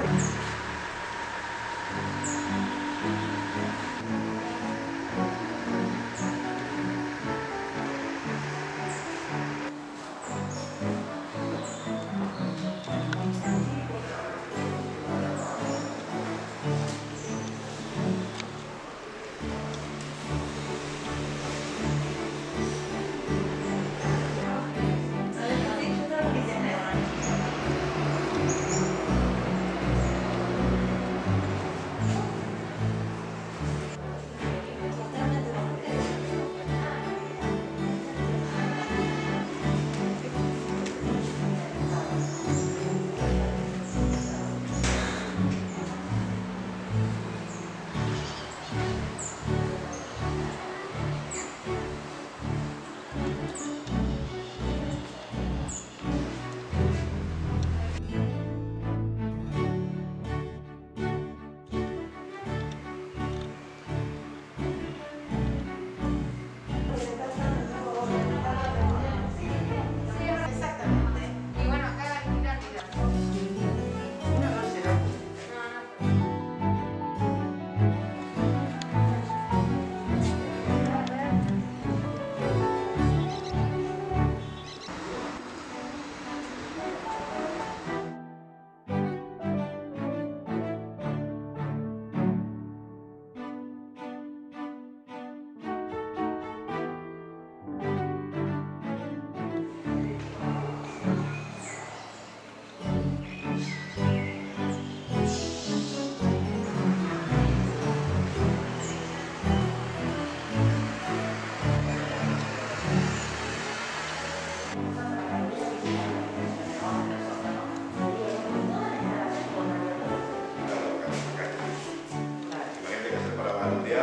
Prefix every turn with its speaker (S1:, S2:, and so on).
S1: place. Diye.